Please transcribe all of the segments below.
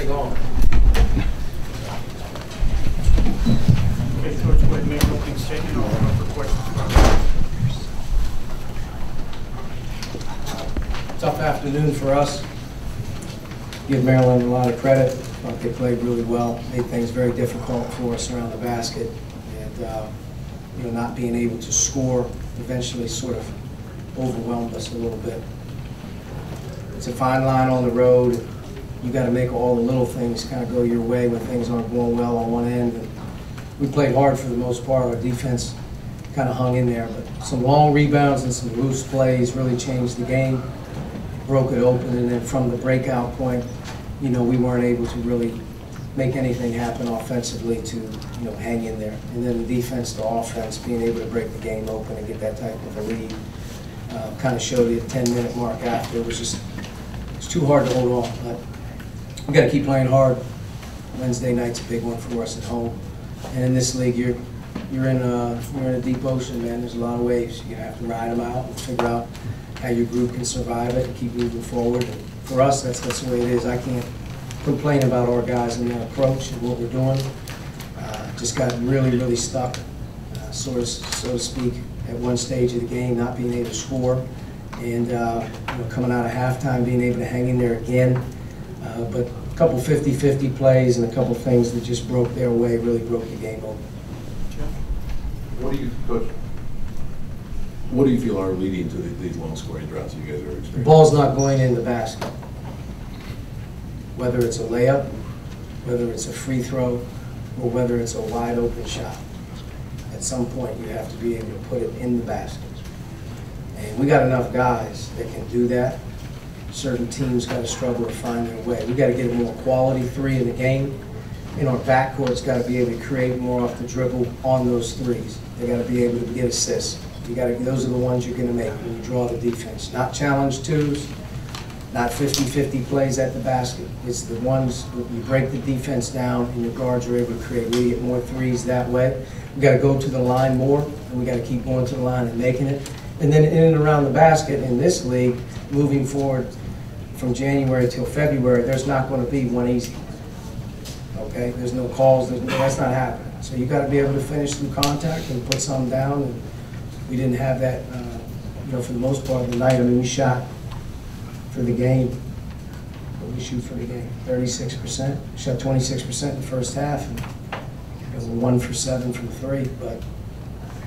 stay going. Okay, Coach, go ahead and make an opening statement, I'll open up for questions. Tough afternoon for us. Give Maryland a lot of credit. Thought they played really well, made things very difficult for us around the basket. And, uh, you know, not being able to score eventually sort of overwhelmed us a little bit. It's a fine line on the road. You got to make all the little things kind of go your way when things aren't going well on one end. And We played hard for the most part. Our defense kind of hung in there, but some long rebounds and some loose plays really changed the game broke it open, and then from the breakout point, you know, we weren't able to really make anything happen offensively to, you know, hang in there. And then the defense to offense, being able to break the game open and get that type of a lead, uh, kind of showed you a 10-minute mark after. It was just, it's too hard to hold on, but we got to keep playing hard. Wednesday night's a big one for us at home. And in this league, you're, you're in a, you're in a deep ocean, man. There's a lot of waves. You're gonna have to ride them out and figure out how your group can survive it and keep moving forward. And for us, that's, that's the way it is. I can't complain about our guys and their approach and what we're doing. Uh, Just got really, really stuck, uh, so to, so to speak, at one stage of the game, not being able to score. And, uh, you know, coming out of halftime, being able to hang in there again. Uh, But a couple 50-50 plays and a couple things that just broke their way, really broke the game open. What do you, Coach, what do you feel are leading to the- these long scoring droughts you guys are The experiencing? ball's not going in the basket. Whether it's a layup, whether it's a free throw, or whether it's a wide open shot. At some point, you have to be able to put it in the basket. And we got enough guys that can do that. Certain teams got to struggle to find their way. We got to get a more quality three in the game. And our backcourt's got to be able to create more off the dribble on those threes. They got to be able to get assists. You got to, those are the ones you're going to make when you draw the defense. Not challenge twos, not 50-50 plays at the basket. It's the ones that you break the defense down and your guards are able to create, we get more threes that way. We got to go to the line more, and we got to keep going to the line and making it. And then in and around the basket in this league, moving forward from January till February, there's not going to be one easy okay? There's no calls, there's, that's not happening. So you gotta be able to finish through contact and put some down, and we didn't have that, uh, you know, for the most part of the night. I mean, we shot for the game, we shoot for the game? Thirty-six percent, shot twenty-six percent in the first half, and it was one for seven from three, but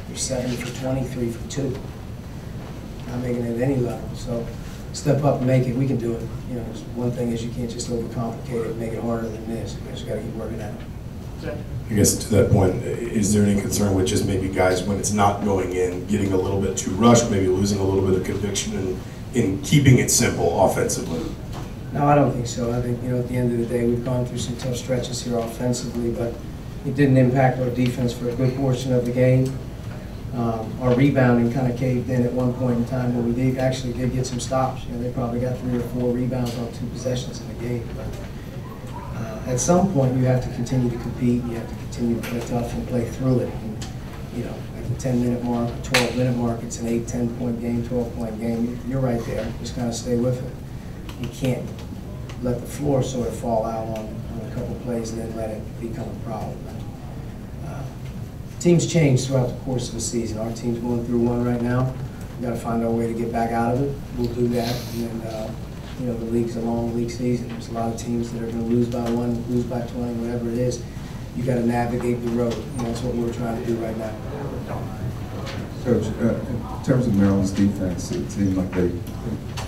you're seven for twenty-three from two. Not making it at any level, so step up and make it, we can do it. You know, one thing is you can't just overcomplicate it and make it harder than this. You just gotta keep working at it. Zach? I guess to that point, is there any concern with just maybe guys, when it's not going in, getting a little bit too rushed, maybe losing a little bit of conviction in, in keeping it simple offensively? No, I don't think so. I think, you know, at the end of the day, we've gone through some tough stretches here offensively, but it didn't impact our defense for a good portion of the game. Um, Our rebounding kind of caved in at one point in time when we did, actually did get some stops. You know, they probably got three or four rebounds on two possessions in the game. But uh, At some point, you have to continue to compete, you have to continue to play tough and play through it. And, You know, at the 10-minute mark, 12-minute mark, it's an 8, 10-point game, 12-point game. You're right there. Just kind of stay with it you can't let the floor sort of fall out on, on a couple plays and then let it become a problem. Teams change throughout the course of the season. Our team's going through one right now. We've got to find our way to get back out of it. We'll do that. And uh, you know, the league's a long league season. There's a lot of teams that are going to lose by one, lose by 20, whatever it is. You've got to navigate the road. And that's what we're trying to do right now. Coach, uh, in terms of Maryland's defense, it seemed like they,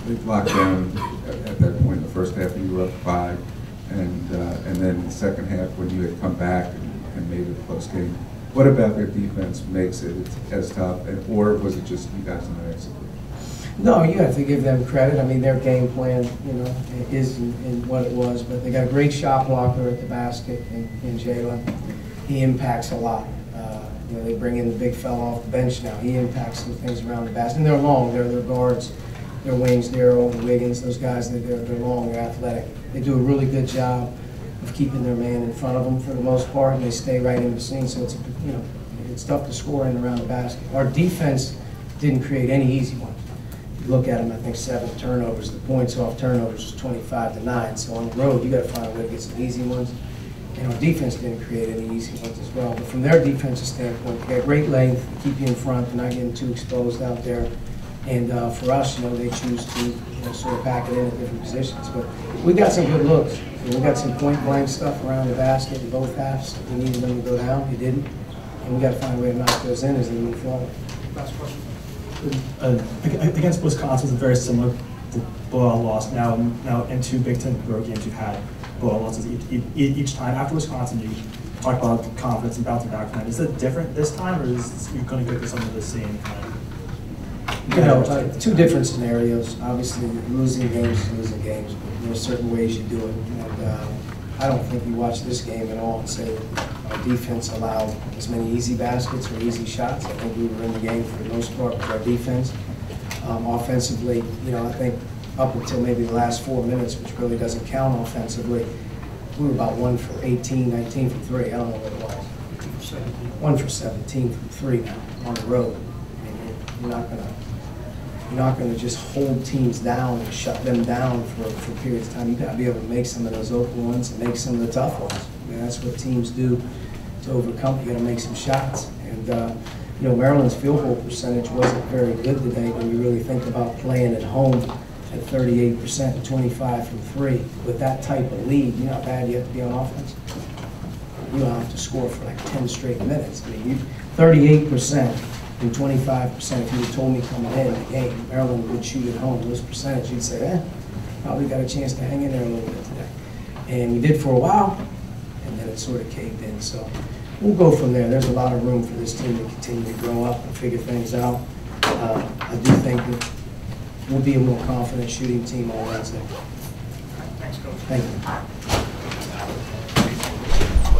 they locked down at at that point in the first half, you were up five, and, uh, and then the second half, when you had come back and and made it a close game. What about their defense makes it as tough, or was it just you guys not executing? No, you have to give them credit. I mean, their game plan, you know, is in in what it was, but they got a great shot blocker at the basket in in Jalen. He impacts a lot. Uh, You know, they bring in the big fella off the bench now. He impacts some things around the basket. And they're long, they're, they're guards, they're wings, Aaron Wiggins, those guys, they're they're long, they're athletic. They do a really good job of keeping their man in front of them for the most part, and they stay right in the between, so it's, you know, it's tough to score in around the basket. Our defense didn't create any easy ones. If you look at them, I think seven turnovers, the points off turnovers was 25 to 9. So on the road, you got to find a way to get some easy ones. And our defense didn't create any easy ones as well. But from their defensive standpoint, they got great length, they keep you in front, they're not getting too exposed out there. And uh, for us, you know, they choose to, you know, sort of pack it in at different positions. But we got some good looks. We got some point blank stuff around the basket in both halves. We needed them to go down, they didn't. And we got to find a way to knock those in as they move forward. Last question. uh, ag- against Wisconsin is very similar to blowout loss. Now, now in two Big Ten road games, you've had blowout losses each, each, each time. After Wisconsin, you talk about confidence and bouncing back from that. Is it different this time, or is you going to go through some of the same kind of? You know, uh, two different scenarios. Obviously, losing games is losing games, but there are certain ways you do it. And uh, I don't think you watch this game at all and say our defense allowed as many easy baskets or easy shots. I think we were in the game for the most part with our defense. Um, Offensively, you know, I think up until maybe the last four minutes, which really doesn't count offensively, we were about one for 18, 19 from three. I don't know what it was one for 17 from three now on the road. I mean, you're- not gonna, you're not gonna just hold teams down and shut them down for, for periods of time. You've gotta be able to make some of those open ones and make some of the tough ones. I mean, that's what teams do to overcome. You gotta make some shots. And, uh, you know, Maryland's field goal percentage wasn't very good today when you really think about playing at home at 38% and 25 from three. With that type of lead, you know how bad you have to be on offense? you don't have to score for like ten straight minutes. I mean, you, thirty-eight percent and twenty-five percent, if you had told me coming in the game, Maryland would shoot at home, this percentage, you'd say, eh, probably got a chance to hang in there a little bit today. And we did for a while, and then it sort of caved in, so we'll go from there. There's a lot of room for this team to continue to grow up and figure things out. Uh, I do think that we'll be a more confident shooting team on Wednesday. Thanks, Coach. Thank you.